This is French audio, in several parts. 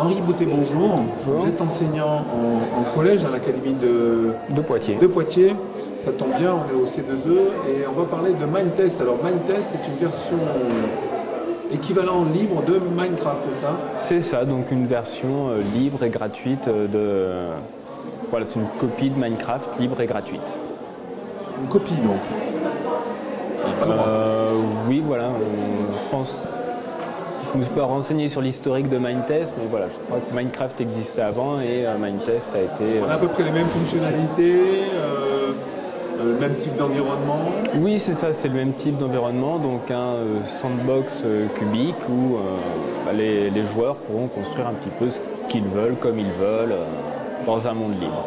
Henri Boutet, bonjour. Bonjour. Vous êtes enseignant en, en collège à l'Académie de, De Poitiers. de Poitiers. Ça tombe bien, on est au C2E et on va parler de Mindtest. Alors Mindtest est une version équivalent libre de Minecraft, c'est ça? C'est ça, donc une version euh, libre et gratuite euh, de. Voilà, c'est une copie de Minecraft libre et gratuite. Une copie donc. Euh, oui, voilà, on- pense. Je ne me suis pas renseigné sur l'historique de Mindtest, mais voilà, je crois que Minecraft existait avant et euh, Mindtest a été. On a à peu près les mêmes fonctionnalités, euh, euh, le même type d'environnement. Oui, c'est ça, c'est le même type d'environnement, donc un sandbox cubique où euh, bah, les, les joueurs pourront construire un petit peu ce qu'ils veulent, comme ils veulent, euh, dans un monde libre.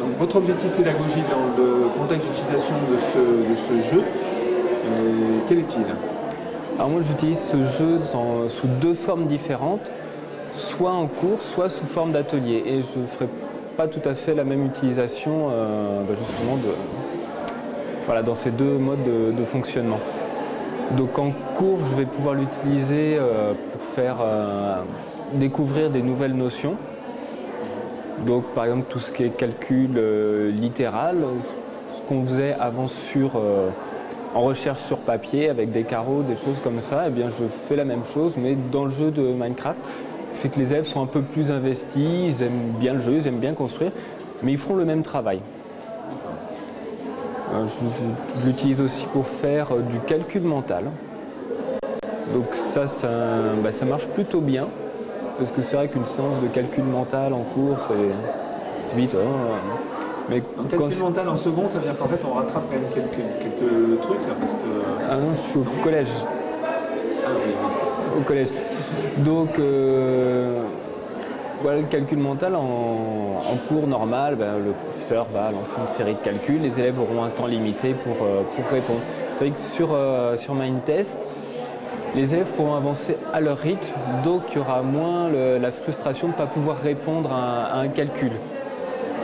Donc votre objectif pédagogique dans le contexte d'utilisation de ce, de ce jeu, euh, quel est-il? Alors moi j'utilise ce jeu sous deux formes différentes, soit en cours, soit sous forme d'atelier. Et je ne ferai pas tout à fait la même utilisation euh, bah, justement dans ces deux modes de, fonctionnement. Donc en cours, je vais pouvoir l'utiliser euh, pour faire euh, découvrir des nouvelles notions. Donc par exemple tout ce qui est calcul littéral, ce qu'on faisait avant sur, en recherche sur papier avec des carreaux, des choses comme ça, eh bien je fais la même chose mais dans le jeu de Minecraft. Qui fait que les élèves sont un peu plus investis, ils aiment bien le jeu, ils aiment bien construire, mais ils feront le même travail. Euh, Je, l'utilise aussi pour faire euh, du calcul mental. Donc ça, ça, bah, ça marche plutôt bien. Parce que c'est vrai qu'une séance de calcul mental en cours, c'est c'est vite. hein. Mais En calcul mental en seconde, ça veut dire qu'en fait on rattrape quand même quelques, quelques trucs là, parce que. Ah non, je suis au collège. Ah oui, oui. Au collège. Donc, euh, voilà, le calcul mental en, en cours normal, ben, le professeur va lancer une série de calculs, les élèves auront un temps limité pour, euh, pour répondre. Tandis que sur, euh, sur Mindtest, les élèves pourront avancer à leur rythme, donc il y aura moins le- la frustration de ne pas pouvoir répondre à un calcul.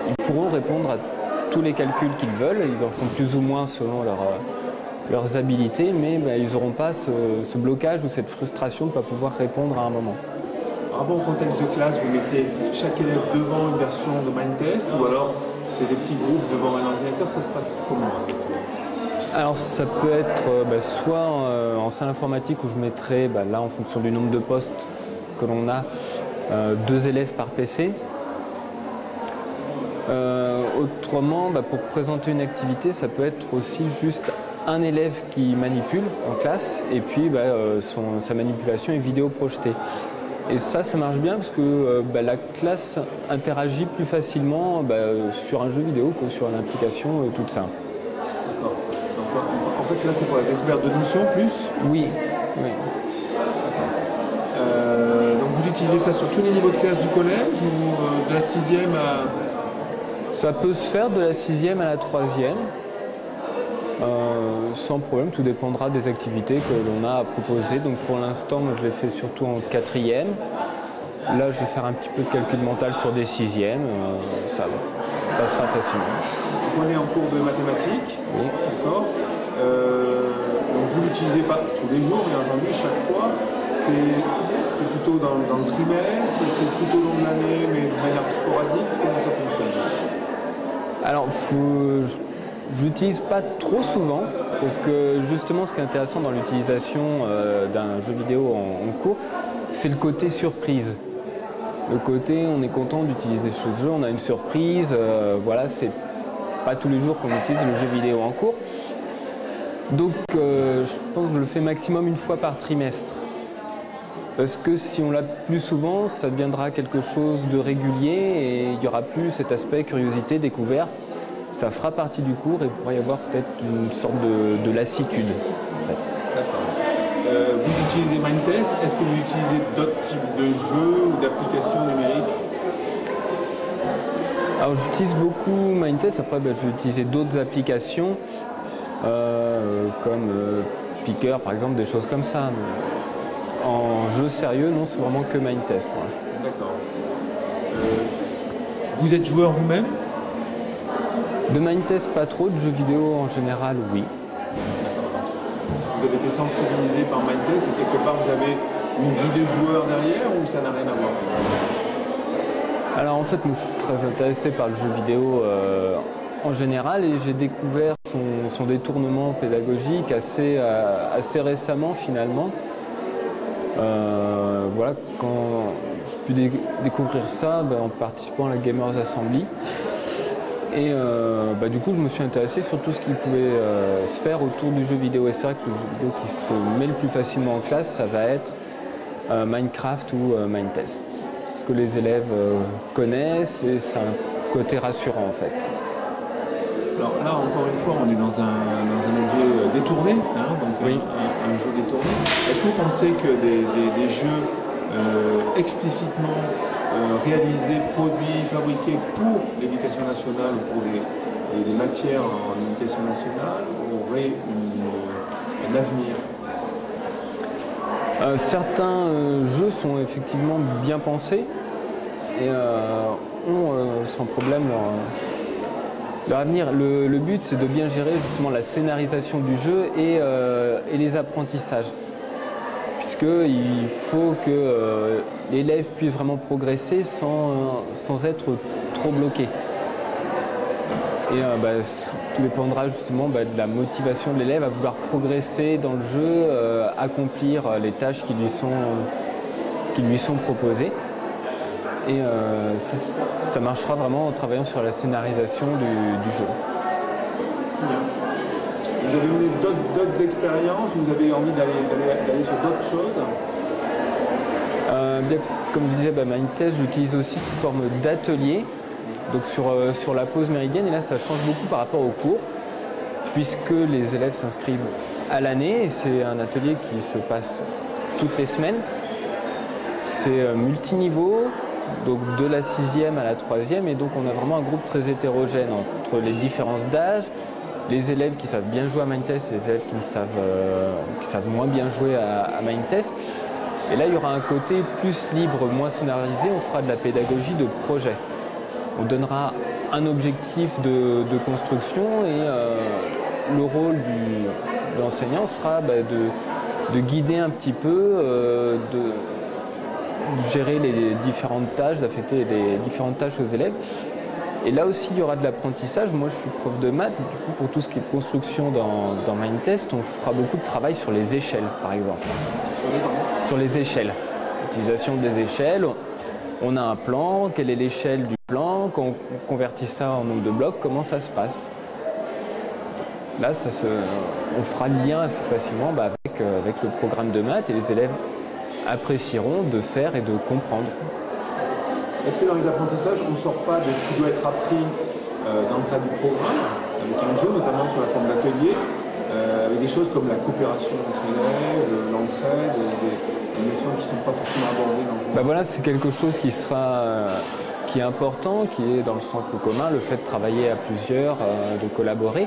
Ils pourront répondre à tous les calculs qu'ils veulent, ils en feront plus ou moins selon leur, euh, leurs habilités, mais ben, ils n'auront pas ce, ce blocage ou cette frustration de ne pas pouvoir répondre à un moment. Par rapport au contexte de classe, vous mettez chaque élève devant une version de Mindtest ou alors c'est des petits groupes devant un ordinateur, ça se passe comment Alors ça peut être euh, bah, soit euh, en salle informatique où je mettrai, bah, là en fonction du nombre de postes que l'on a, euh, deux élèves par PC. Euh, autrement, bah, pour présenter une activité, ça peut être aussi juste un élève qui manipule en classe et puis bah, euh, son- sa manipulation est vidéo projetée. Et ça, ça marche bien parce que euh, bah, la classe interagit plus facilement bah, sur un jeu vidéo que sur une application euh, toute simple. D'accord. Donc en- fait là c'est pour la découverte de notions plus? Oui, oui. Euh, donc vous utilisez ça sur tous les niveaux de classe du collège ou de la sixième à. Ça peut se faire de la sixième à la troisième, euh, sans problème. Tout dépendra des activités que l'on a à proposer. Donc pour l'instant, moi je l'ai fait surtout en quatrième. Là, je vais faire un petit peu de calcul mental sur des sixièmes. euh, ça passera facilement. On est en cours de mathématiques, Oui. d'accord Euh, Donc vous l'utilisez pas tous les jours, bien entendu, chaque fois. C'est plutôt dans, dans le trimestre, c'est plutôt au long de l'année, mais de manière sporadique. Comment ça fonctionne? Alors, je l'utilise pas trop souvent parce que justement, ce qui est intéressant dans l'utilisation euh, d'un jeu vidéo en, en cours, c'est le côté surprise. Le côté, on est content d'utiliser ce jeu, on a une surprise. euh, voilà, c'est pas tous les jours qu'on utilise le jeu vidéo en cours. Donc, euh, je pense que je le fais maximum une fois par trimestre. Parce que si on l'a plus souvent, ça deviendra quelque chose de régulier et il n'y aura plus cet aspect curiosité, découverte. Ça fera partie du cours et il pourrait y avoir peut-être une sorte de, de lassitude. En fait. D'accord. Euh, vous utilisez Mindtest, est-ce que vous utilisez d'autres types de jeux ou d'applications numériques? Alors j'utilise beaucoup Mindtest, après ben, je vais utiliser d'autres applications euh, comme euh, Picker par exemple, des choses comme ça. Mais en jeu sérieux, non, c'est vraiment que Mindtest pour l'instant. D'accord. Euh, vous êtes joueur vous-même? De Mindtest, pas trop, de jeux vidéo en général, oui. Vous avez été sensibilisé par Mindtest et quelque part vous avez une vie de joueur derrière ou ça n'a rien à voir? Alors en fait, moi, je suis très intéressé par le jeu vidéo euh, en général et j'ai découvert son, détournement pédagogique assez, euh, assez récemment finalement. Euh, voilà, quand j'ai pu découvrir ça ben, en participant à la Gamers Assembly. Et euh, bah, du coup, je me suis intéressé sur tout ce qui pouvait euh, se faire autour du jeu vidéo. Et c'est vrai que le jeu vidéo qui se met le plus facilement en classe, ça va être euh, Minecraft ou Mindtest. Ce que les élèves connaissent et c'est un côté rassurant en fait. Alors là, encore une fois, on est dans un, objet détourné, hein, donc un, jeu détourné. Est-ce que vous pensez que des, jeux explicitement réalisés, produits, fabriqués pour l'éducation nationale ou pour des, matières en éducation nationale auraient un avenir euh, Certains euh, jeux sont effectivement bien pensés et ont sans problème leur, avenir. Le, but, c'est de bien gérer justement la scénarisation du jeu et les apprentissages il faut que euh, l'élève puisse vraiment progresser sans, sans être trop bloqué. Et euh, bah, tout dépendra justement bah, de la motivation de l'élève à vouloir progresser dans le jeu, euh, accomplir les tâches qui lui sont, qui lui sont proposées. Et ça, marchera vraiment en travaillant sur la scénarisation du jeu. Vous avez eu d'autres expériences? Vous avez envie d'aller sur d'autres choses? Euh, Comme je disais, bah, Mindtest, j'utilise aussi sous forme d'atelier, donc sur, euh, sur la pause méridienne. Et là, ça change beaucoup par rapport au cours, puisque les élèves s'inscrivent à l'année. Et c'est un atelier qui se passe toutes les semaines. C'est euh, multiniveau, donc de la sixième à la troisième, et donc on a vraiment un groupe très hétérogène entre les différences d'âge, les élèves qui savent bien jouer à Mindtest les élèves qui, ne savent, euh, moins bien jouer à, à Mindtest. Et là, il y aura un côté plus libre, moins scénarisé. On fera de la pédagogie de projet. On donnera un objectif de, construction et euh, le rôle de l'enseignant sera bah, de, guider un petit peu, euh, de gérer les différentes tâches, d'affecter les différentes tâches aux élèves et là aussi, il y aura de l'apprentissage. Moi, je suis prof de maths. Du coup, pour tout ce qui est construction dans, Mindtest, on fera beaucoup de travail sur les échelles, par exemple. Sur les échelles. L'utilisation des échelles. On a un plan. Quelle est l'échelle du plan? Quand on convertit ça en nombre de blocs, comment ça se passe? Là, ça se, on fera le lien assez facilement bah, avec, euh, avec le programme de maths et les élèves apprécieront de faire et de comprendre. Est-ce que dans les apprentissages, on ne sort pas de ce qui doit être appris euh, dans le cadre du programme, avec un jeu, notamment sur la forme d'atelier, euh, avec des choses comme la coopération entre élèves, l'entraide, des, notions qui ne sont pas forcément abordées dans le bah voilà, c'est quelque chose qui sera euh, qui est important, qui est dans le centre commun, le fait de travailler à plusieurs, de collaborer.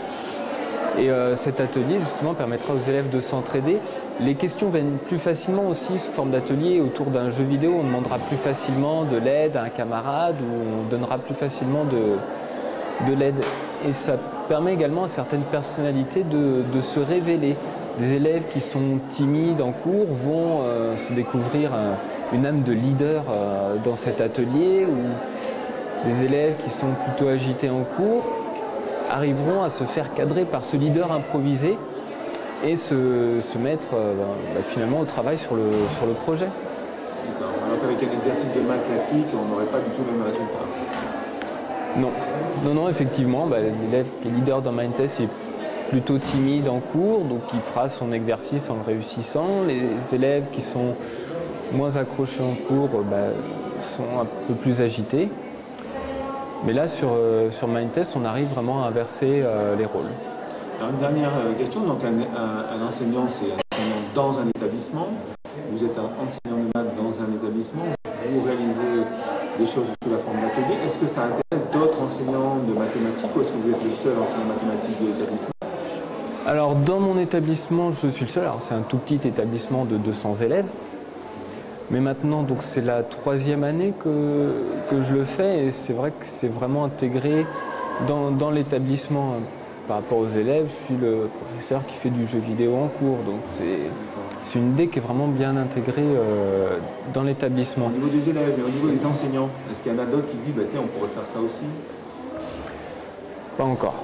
Et euh, cet atelier, justement, permettra aux élèves de s'entraider. Les questions viennent plus facilement aussi sous forme d'atelier. Autour d'un jeu vidéo, on demandera plus facilement de l'aide à un camarade ou on donnera plus facilement de, de l'aide. Et ça permet également à certaines personnalités de, se révéler. Des élèves qui sont timides en cours vont euh, se découvrir une âme de leader euh, dans cet atelier ou des élèves qui sont plutôt agités en cours arriveront à se faire cadrer par ce leader improvisé et se, mettre euh, bah, finalement au travail sur le, sur le projet. Alors qu'avec un exercice de maths classique, on n'aurait pas du tout le même résultat. Non, non, non, effectivement, bah, l'élève qui est leader dans Mindtest est plutôt timide en cours, donc il fera son exercice en réussissant. Les élèves qui sont moins accrochés en cours bah, sont un peu plus agités. Mais là, sur, euh, sur Mindtest, on arrive vraiment à inverser euh, les rôles. Alors une dernière euh, question, donc un, enseignant, c'est un enseignant dans un établissement. Vous êtes un enseignant de maths dans un établissement, vous réalisez des choses sous la forme d'atelier. Est-ce que ça intéresse d'autres enseignants de mathématiques ou est-ce que vous êtes le seul enseignant mathématique de l'établissement? Alors dans mon établissement, je suis le seul. Alors c'est un tout petit établissement de 200 élèves. Mais maintenant, donc c'est la troisième année que, que je le fais et c'est vrai que c'est vraiment intégré dans, dans l'établissement. par rapport aux élèves, je suis le professeur qui fait du jeu vidéo en cours. Donc c'est une idée qui est vraiment bien intégrée euh, dans l'établissement. Au niveau des élèves et au niveau des enseignants, est-ce qu'il y en a d'autres qui se disent bah, tiens, on pourrait faire ça aussi? Pas encore.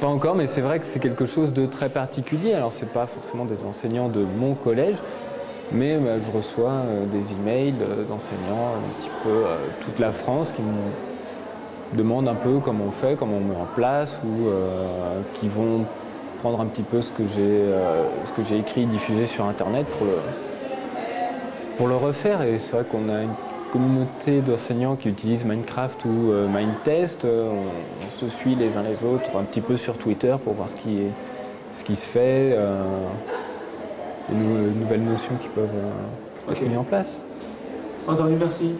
Pas encore, mais c'est vrai que c'est quelque chose de très particulier. Alors c'est pas forcément des enseignants de mon collège, mais bah, je reçois euh, des emails d'enseignants un petit peu toute la France qui me demandent un peu comment on fait, comment on met en place, ou euh, qui vont prendre un petit peu ce que j'ai euh, écrit, diffusé sur Internet pour le, refaire. Et c'est vrai qu'on a une communauté d'enseignants qui utilisent Minecraft ou euh, Mindtest. On, se suit les uns les autres un petit peu sur Twitter pour voir ce qui se fait, les nouvelles notions qui peuvent être mises en place. Entendu, merci.